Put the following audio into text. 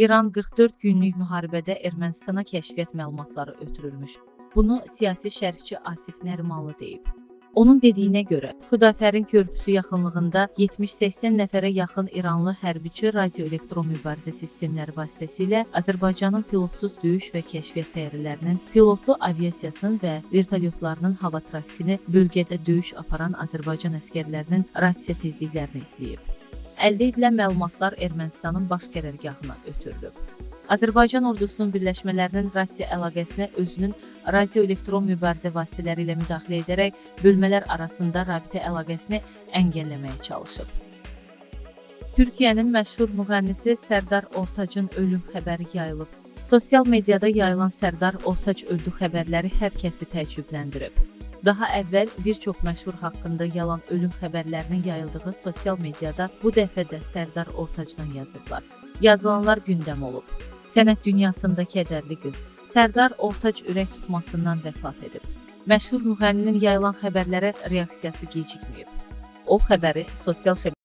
İran 44 günlük müharibədə Ermənistana kəşfiyyat məlumatları ötürülmüş. Bunu siyasi şərhçi Asif Nərimanlı deyib. Onun dediyinə görə, Xudafərin körpüsü yaxınlığında 70-80 nəfərə yaxın İranlı hərbiçi radioelektron mübarizə sistemləri vasitəsilə Azərbaycanın pilotsuz döyüş və kəşfiyyat təyyarələrinin, pilotlu aviasiyasının və vertolyotlarının hava trafikini bölgədə döyüş aparan Azərbaycan əskərlərinin rasiya tezliklərini izləyib. Əldə edilən məlumatlar Ermənistanın baş qərargahına ötürülüb. Azərbaycan ordusunun birləşmələrinin rasiya əlaqəsinə özünün radioelektron mübarizə vasitələri ilə müdaxilə edərək bölmələr arasında rabitə əlaqəsini əngəlləməyə çalışıb. Türkiyənin məşhur müğənnisi Sərdar Ortacın ölüm xəbəri yayılıb. Sosial mediada yayılan Sərdar Ortac öldü xəbərləri hər kəsi təəccübləndirib. Daha əvvəl bir çox məşhur haqqında yalan ölüm xəbərlərinin yayıldığı sosial mediada bu dəfə də Sərdar Ortacdan yazıblar. Yazılanlar gündəm olub. Sənət dünyasında kədərli gün. Sərdar Ortac ürək tutmasından vəfat edib. Məşhur müğənninin yayılan xəbərlərə reaksiyası gecikməyib. O xəbəri sosial şəbəkələrdə